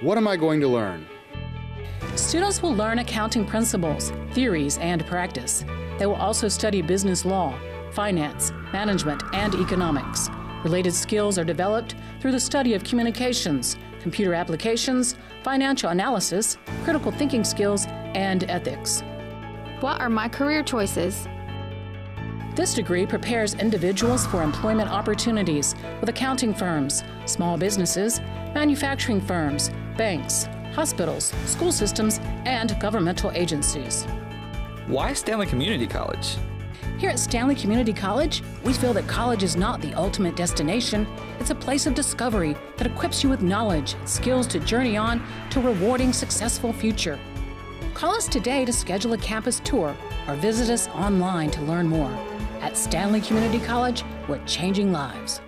What am I going to learn? Students will learn accounting principles, theories, and practice. They will also study business law, finance, management, and economics. Related skills are developed through the study of communications, computer applications, financial analysis, critical thinking skills, and ethics. What are my career choices? This degree prepares individuals for employment opportunities with accounting firms, small businesses, manufacturing firms, banks, hospitals, school systems, and governmental agencies. Why Stanly Community College? Here at Stanly Community College, we feel that college is not the ultimate destination. It's a place of discovery that equips you with knowledge and skills to journey on to a rewarding, successful future. Call us today to schedule a campus tour or visit us online to learn more. At Stanly Community College, we're changing lives.